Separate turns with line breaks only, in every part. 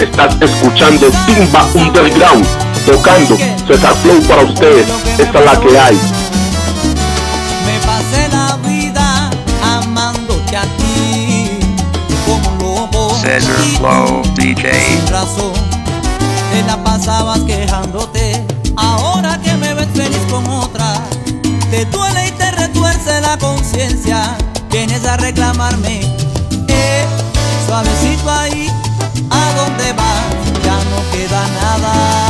Estás escuchando Timba Underground, tocando César Flow para ustedes. Esta es la que hay.
Me pasé la vida amándote a ti, como lobo. César
Flow, DJ.
Sin razón, te la pasabas quejándote. Ahora que me ves feliz con otra, te duele y te retuerce la conciencia. Vienes a reclamarme, eh, suavecito ahí a dónde vas, ya no queda nada.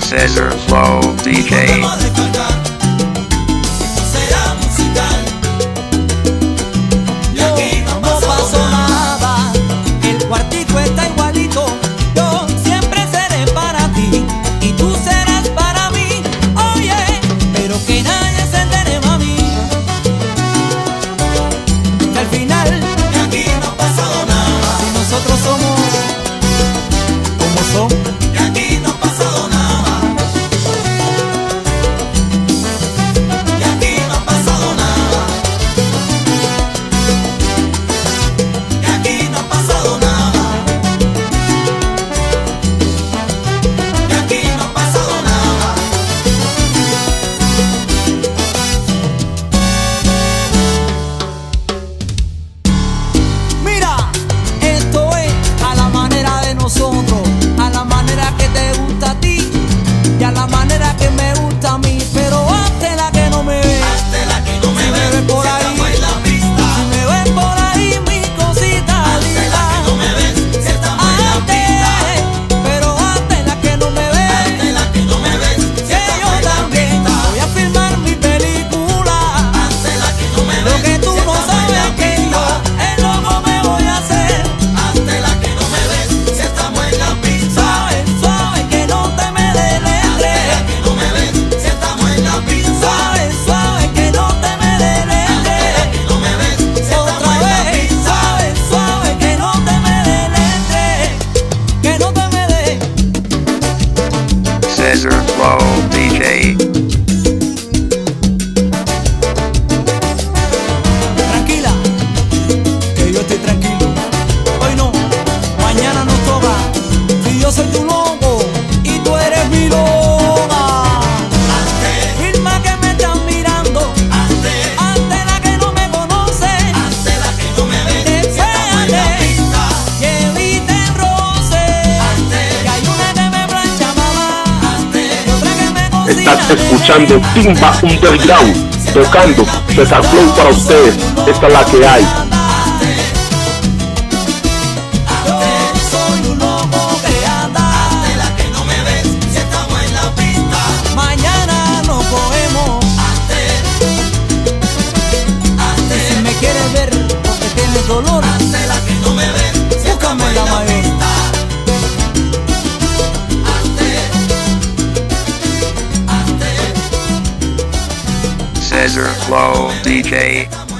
Scissor Flow DJ.
soy tu loco y tú eres mi loca. Firma que me estás mirando. Hazte, hazte la que no me conoce. Hazte la que no me ve. Deseate que evite roce. Hazte, que hay una que me plancha mamá. Hazte, otra que me cocina.
Estás escuchando Timba Underground tocando Cesar Flow para ustedes. Esta es la que hay.
Laser Flow DJ